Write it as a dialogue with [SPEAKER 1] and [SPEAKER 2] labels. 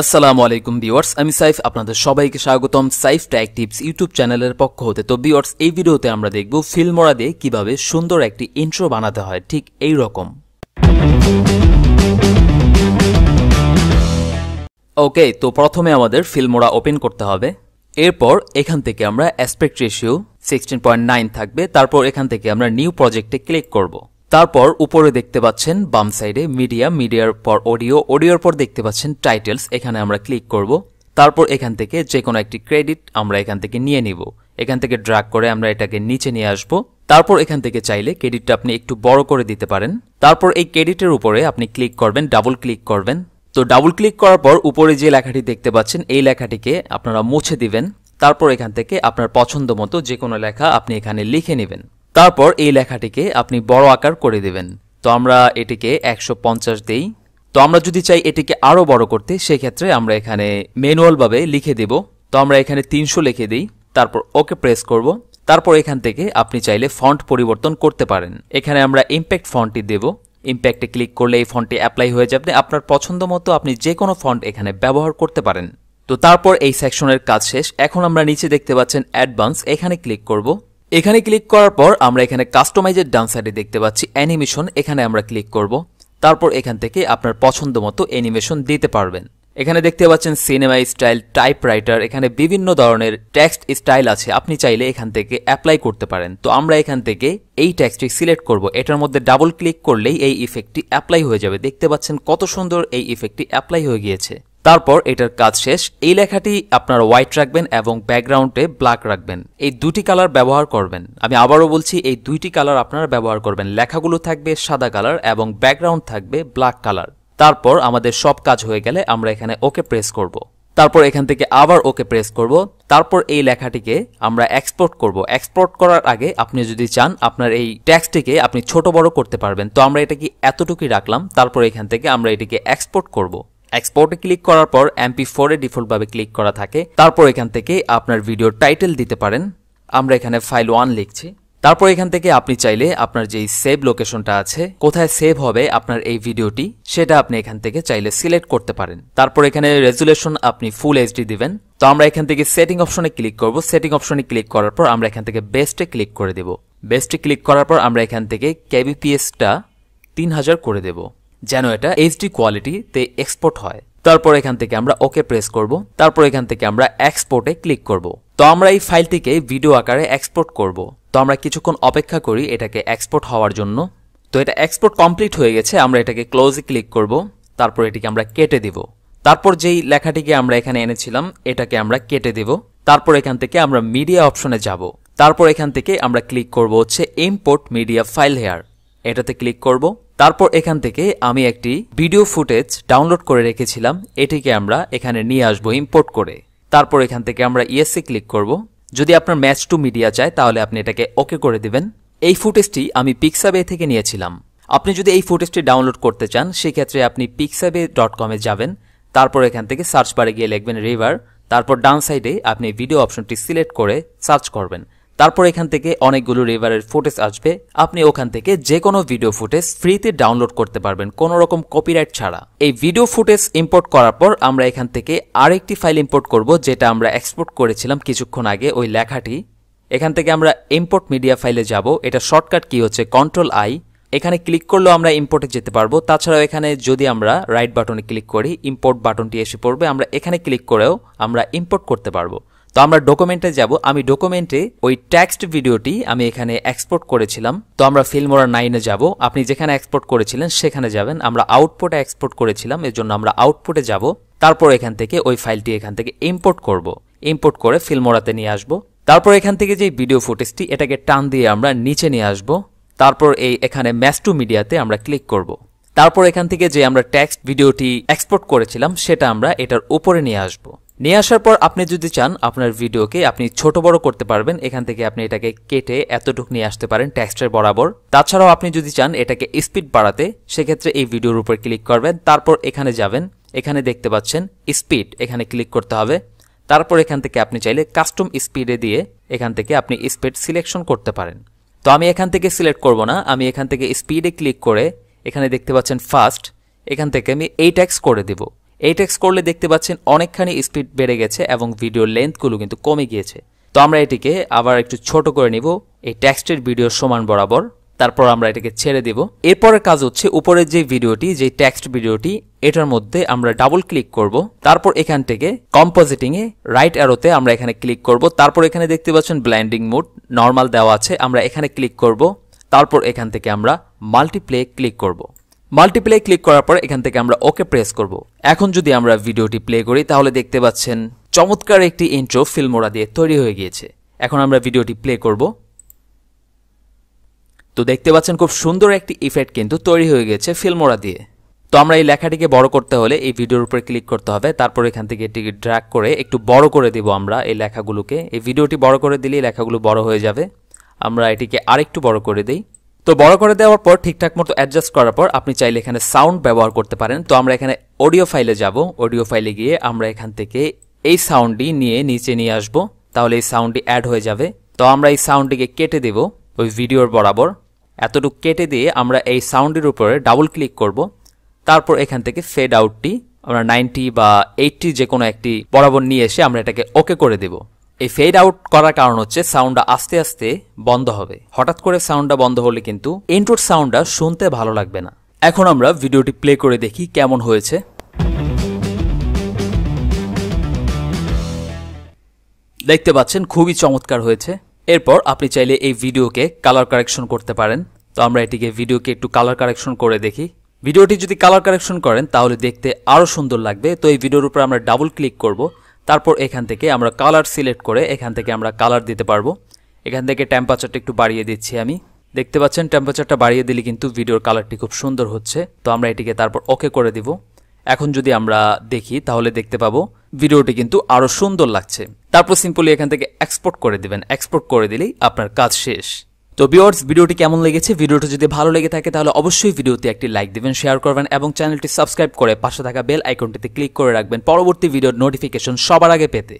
[SPEAKER 1] আসসালামু আলাইকুম ভিউয়ার্স, আমি সাইফ, আপনাদের সবাইকে স্বাগতম সাইফ ট্যাগ টিপস ইউটিউব চ্যানেলের পক্ষ হতে। তো ভিউয়ার্স, এই ভিডিওতে আমরা দেখব ফিল্মরা দিয়ে কীভাবে সুন্দর একটি ইন্ট্রো বানাতে হয়, ঠিক এই রকম। ওকে, তো প্রথমে আমাদের ফিল্মোরা ওপেন করতে হবে। এরপর এখান থেকে আমরা aspect ratio sixteen point nine থাকবে, তারপর এখান থেকে আমরা নিউ প্রজেক্টে ক্লিক করব। তারপর উপরে দেখতে পাচ্ছেন বাম সাইডে মিডিয়া, মিডিয়ার পর অডিও, অডিওর পর দেখতে পাচ্ছেন টাইটেলস, এখানে আমরা ক্লিক করব। তারপর এখান থেকে যে কোনো একটি ক্রেডিট আমরা এখান থেকে নিয়ে নিব। এখান থেকে ড্রাগ করে আমরা এটাকে নিচে নিয়ে আসব। তারপর এখান থেকে চাইলে ক্রেডিটটা আপনি একটু বড় করে দিতে পারেন। তারপর এই ক্রেডিটের উপরে আপনি ক্লিক করবেন, ডাবল ক্লিক করবেন। তো ডাবল ক্লিক করার পর উপরে যে লেখাটি দেখতে পাচ্ছেন, এই লেখাটিকে আপনারা মুছে দিবেন। তারপর এখান থেকে আপনার পছন্দ মতো যে কোনো লেখা আপনি এখানে লিখে নেবেন। তারপর এই লেখাটিকে আপনি বড় আকার করে দেবেন। তো আমরা এটিকে একশো পঞ্চাশ দিই। তো আমরা যদি চাই এটিকে আরও বড় করতে, সেক্ষেত্রে আমরা এখানে ম্যানুয়ালভাবে লিখে দেব। তো আমরা এখানে তিনশো লিখে দিই। তারপর ওকে প্রেস করব। তারপর এখান থেকে আপনি চাইলে ফন্ট পরিবর্তন করতে পারেন। এখানে আমরা ইম্প্যাক্ট ফন্টটি দেব। ইম্প্যাক্টে ক্লিক করলে এই ফন্টটি অ্যাপ্লাই হয়ে যাবে। আপনার পছন্দ মতো আপনি যে কোনো ফন্ট এখানে ব্যবহার করতে পারেন। তো তারপর এই সেকশনের কাজ শেষ। এখন আমরা নিচে দেখতে পাচ্ছেন অ্যাডভান্স। এখানে ক্লিক করব। এখানে ক্লিক করার পর আমরা এখানে কাস্টমাইজের ডান সাইডে দেখতে পাচ্ছি অ্যানিমেশন এখানে আমরা ক্লিক করব। তারপর এখান থেকে আপনার পছন্দ মতো অ্যানিমেশন দিতে পারবেন। এখানে দেখতে পাচ্ছেন সিনেমা স্টাইল টাইপ রাইটার এখানে বিভিন্ন ধরনের টেক্সট স্টাইল আছে। আপনি চাইলে এখান থেকে অ্যাপ্লাই করতে পারেন। তো আমরা এখান থেকে এই টেক্সটটি সিলেক্ট করব। এটার মধ্যে ডাবল ক্লিক করলেই এই ইফেক্টটি অ্যাপ্লাই হয়ে যাবে। দেখতে পাচ্ছেন কত সুন্দর এই ইফেক্টটি অ্যাপ্লাই হয়ে গিয়েছে। তারপর এটার কাজ শেষ। এই লেখাটি আপনার হোয়াইট রাখবেন এবং ব্যাকগ্রাউন্ডে ব্ল্যাক রাখবেন। এই দুটি কালার ব্যবহার করবেন। আমি আবারও বলছি, এই দুইটি কালার আপনারা ব্যবহার করবেন। লেখাগুলো থাকবে সাদা কালার এবং ব্যাকগ্রাউন্ড থাকবে ব্ল্যাক কালার তারপর আমাদের সব কাজ হয়ে গেলে আমরা এখানে ওকে প্রেস করব। তারপর এখান থেকে আবার ওকে প্রেস করব। তারপর এই লেখাটিকে আমরা এক্সপোর্ট করব। এক্সপোর্ট করার আগে আপনি যদি চান, আপনার এই ট্যাক্সটিকে আপনি ছোট বড় করতে পারবেন। তো আমরা এটাকে এতটুকুই রাখলাম। তারপর এখান থেকে আমরা এটিকে এক্সপোর্ট করব। এক্সপোর্টে ক্লিক করার পর এমপি ফোরে ডিফল্টভাবে ক্লিক করা থাকে। তারপর এখান থেকে আপনার ভিডিওর টাইটেল দিতে পারেন। আমরা এখানে ফাইল ওয়ান লিখছি। তারপর এখান থেকে আপনি চাইলে আপনার যেই সেভ লোকেশনটা আছে, কোথায় সেভ হবে আপনার এই ভিডিওটি সেটা আপনি এখান থেকে চাইলে সিলেক্ট করতে পারেন। তারপর এখানে রেজুলেশন আপনি ফুল এইচডি দিবেন। তো আমরা এখান থেকে সেটিং অপশনে ক্লিক করব। সেটিং অপশনে ক্লিক করার পর আমরা এখান থেকে বেস্টে ক্লিক করে দেব। বেস্টে ক্লিক করার পর আমরা এখান থেকে কেবিপিএসটা তিন হাজার করে দেব। যেন এটা এইচডি কোয়ালিটিতে এক্সপোর্ট হয়। তারপর এখান থেকে আমরা ওকে প্রেস করব। তারপর এখান থেকে আমরা এক্সপোর্টে ক্লিক করব। তো আমরা এই ফাইলটিকে ভিডিও আকারে এক্সপোর্ট করব। তো আমরা কিছুক্ষণ অপেক্ষা করি এটাকে এক্সপোর্ট হওয়ার জন্য। তো এটা এক্সপোর্ট কমপ্লিট হয়ে গেছে, আমরা এটাকে ক্লোজে ক্লিক করব। তারপর এটিকে আমরা কেটে দিব। তারপর যেই লেখাটিকে আমরা এখানে এনেছিলাম, এটাকে আমরা কেটে দিব। তারপর এখান থেকে আমরা মিডিয়া অপশনে যাব। তারপর এখান থেকে আমরা ক্লিক করব হচ্ছে ইম্পোর্ট মিডিয়া ফাইল হেয়ার এটাতে ক্লিক করব। তারপর এখান থেকে আমি একটি ভিডিও ফুটেজ ডাউনলোড করে রেখেছিলাম। এটিকে আমরা এখানে নিয়ে আসব ইম্পোর্ট করে। তারপর এখান থেকে আমরা ইএসসি ক্লিক করব। যদি আপনার ম্যাচ টু মিডিয়া চায়, তাহলে আপনি এটাকে ওকে করে দিবেন। এই ফুটেজটি আমি পিক্সাবে থেকে নিয়েছিলাম। আপনি যদি এই ফুটেজটি ডাউনলোড করতে চান, সেক্ষেত্রে আপনি পিক্সাবে ডট কমে যাবেন। তারপর এখান থেকে সার্চ বারে গিয়ে লিখবেন রিভার তারপর ডাউন সাইডে আপনি ভিডিও অপশনটি সিলেক্ট করে সার্চ করবেন। তারপর এখান থেকে অনেকগুলো রিভারের ফুটেজ আসবে। আপনি ওখান থেকে যে কোনো ভিডিও ফুটেজ ফ্রিতে ডাউনলোড করতে পারবেন কোনো রকম কপিরাইট ছাড়া। এই ভিডিও ফুটেজ ইম্পোর্ট করার পর আমরা এখান থেকে আরেকটি ফাইল ইম্পোর্ট করব, যেটা আমরা এক্সপোর্ট করেছিলাম কিছুক্ষণ আগে ওই লেখাটি। এখান থেকে আমরা ইম্পোর্ট মিডিয়া ফাইলে যাব। এটা শর্টকাট কি হচ্ছে? কন্ট্রোল আই এখানে ক্লিক করলেও আমরা ইম্পোর্টে যেতে পারব। তাছাড়াও এখানে যদি আমরা রাইট বাটনে ক্লিক করি ইম্পোর্ট বাটনটি এসে পড়বে। আমরা এখানে ক্লিক করেও আমরা ইম্পোর্ট করতে পারব। তো আমরা ডকুমেন্টে যাব। আমি ডকুমেন্টে ওই টেক্সট ভিডিওটি আমি এখানে এক্সপোর্ট করেছিলাম। তো আমরা ফিল্মোরা নাইনে যাব। আপনি যেখানে এক্সপোর্ট করেছিলেন সেখানে যাবেন। আমরা আউটপুটে এক্সপোর্ট করেছিলাম এর জন্য আমরা আউটপুটে যাব। তারপর এখান থেকে ওই ফাইলটি এখান থেকে ইম্পোর্ট করব। ইম্পোর্ট করে ফিল্মোরাতে নিয়ে আসব। তারপর এখান থেকে যে ভিডিও ফুটেজটি এটাকে টান দিয়ে আমরা নিচে নিয়ে আসব। তারপর এই এখানে ম্যাচ টু মিডিয়াতে আমরা ক্লিক করব। তারপর এখান থেকে যে আমরা টেক্সট ভিডিওটি এক্সপোর্ট করেছিলাম, সেটা আমরা এটার উপরে নিয়ে আসব। নিয়ে আসার পর আপনি যদি চান আপনার ভিডিওকে আপনি ছোট বড় করতে পারবেন, এখান থেকে আপনি এটাকে কেটে এতটুকু নিয়ে আসতে পারেন টেক্সটের বরাবর। তাছাড়াও আপনি যদি চান এটাকে স্পিড বাড়াতে, সেক্ষেত্রে এই ভিডিওর উপর ক্লিক করবেন, তারপর এখানে যাবেন, এখানে দেখতে পাচ্ছেন স্পিড, এখানে ক্লিক করতে হবে। তারপর এখান থেকে আপনি চাইলে কাস্টম স্পিডে দিয়ে এখান থেকে আপনি স্পিড সিলেকশন করতে পারেন। তো আমি এখান থেকে সিলেক্ট করব না, আমি এখান থেকে স্পিডে ক্লিক করে এখানে দেখতে পাচ্ছেন ফাস্ট, এখান থেকে আমি এই ট্যাক্স করে দিব। এই টেক্সট করলে দেখতে পাচ্ছেন অনেকখানি স্পিড বেড়ে গেছে এবং ভিডিওর লেন্থগুলো কিন্তু কমে গিয়েছে। তো আমরা এটিকে আবার একটু ছোট করে নিব। এই টেক্সটের ভিডিওর সমান বরাবর। তারপর আমরা এটাকে ছেড়ে দিব। এরপরের কাজ হচ্ছে উপরের যে ভিডিওটি যে টেক্সট ভিডিওটি এটার মধ্যে আমরা ডাবল ক্লিক করব। তারপর এখান থেকে কম্পোজিটিং এ রাইট অ্যারোতে আমরা এখানে ক্লিক করব। তারপর এখানে দেখতে পাচ্ছেন ব্ল্যান্ডিং মোড নর্মাল দেওয়া আছে। আমরা এখানে ক্লিক করব। তারপর এখান থেকে আমরা মাল্টিপ্লে ক্লিক করব। মাল্টিপ্লে ক্লিক করার পর এখান থেকে আমরা ওকে প্রেস করব। এখন যদি আমরা ভিডিওটি প্লে করি, তাহলে দেখতে পাচ্ছেন চমৎকার একটি ইন্ট্রো ফিল্মোরা দিয়ে তৈরি হয়ে গিয়েছে। এখন আমরা ভিডিওটি প্লে করব। তো দেখতে পাচ্ছেন খুব সুন্দর একটি ইফেক্ট কিন্তু তৈরি হয়ে গেছে ফিল্মোরা দিয়ে। তো আমরা এই লেখাটিকে বড় করতে হলে এই ভিডিওর উপরে ক্লিক করতে হবে। তারপর এখান থেকে এটিকে ড্র্যাগ করে একটু বড় করে দিব আমরা এই লেখাগুলোকে। এই ভিডিওটি বড় করে দিলেই লেখাগুলো বড় হয়ে যাবে। আমরা এটিকে আরেকটু বড় করে দিই। তো বড় করে দেওয়ার পর, ঠিকঠাক মতো অ্যাডজাস্ট করার পর, আপনি চাইলে এখানে সাউন্ড ব্যবহার করতে পারেন। তো আমরা এখানে অডিও ফাইলে যাব। অডিও ফাইলে গিয়ে আমরা এখান থেকে এই সাউন্ডটি নিয়ে নিচে নিয়ে আসব। তাহলে এই সাউন্ডটি অ্যাড হয়ে যাবে। তো আমরা এই সাউন্ডটিকে কেটে দেব ওই ভিডিওর বরাবর। এতটুকু কেটে দিয়ে আমরা এই সাউন্ডের উপরে ডাবল ক্লিক করব। তারপর এখান থেকে ফেড আউটটি আমরা নাইনটি বা এইটটি যে কোনো একটি বরাবর নিয়ে এসে আমরা এটাকে ওকে করে দেব। এই ফেড আউট করার কারণ হচ্ছে সাউন্ডটা আস্তে আস্তে বন্ধ হবে। হঠাৎ করে সাউন্ডটা বন্ধ হলে কিন্তু ইন্ট্রোর সাউন্ডটা শুনতে ভালো লাগবে না। এখন আমরা ভিডিওটি প্লে করে দেখি কেমন হয়েছে। দেখতে পাচ্ছেন খুবই চমৎকার হয়েছে। এরপর আপনি চাইলে এই ভিডিওকে কালার কারেকশন করতে পারেন। তো আমরা এটিকে ভিডিওকে একটু কালার কারেকশন করে দেখি। ভিডিওটি যদি কালার কারেকশন করেন, তাহলে দেখতে আরও সুন্দর লাগবে। তো এই ভিডিওর উপর আমরা ডাবল ক্লিক করব। তারপর এখান থেকে আমরা কালার সিলেক্ট করে এখান থেকে আমরা কালার দিতে পারব। এখান থেকে টেম্পারেচারটা একটু বাড়িয়ে দিচ্ছি আমি। দেখতে পাচ্ছেন টেম্পারেচারটা বাড়িয়ে দিলে কিন্তু ভিডিওর কালারটি খুব সুন্দর হচ্ছে। তো আমরা এটিকে তারপর ওকে করে দিব। এখন যদি আমরা দেখি, তাহলে দেখতে পাবো ভিডিওটি কিন্তু আরও সুন্দর লাগছে। তারপর সিম্পলি এখান থেকে এক্সপোর্ট করে দিবেন। এক্সপোর্ট করে দিলেই আপনার কাজ শেষ। তো বিওয়ার্স ভিডিওটি কেমন লেগেছে? ভিডিওটি যদি ভালো লেগে থাকে, তাহলে অবশ্যই ভিডিওতে একটি লাইক দেবেন শেয়ার করবেন এবং চ্যানেলটি সাবস্ক্রাইব করে পাশে থাকা বেল আইকনটিতে ক্লিক করে রাখবেন। পরবর্তী ভিডিওর নোটিফিকেশন সবার আগে পেতে।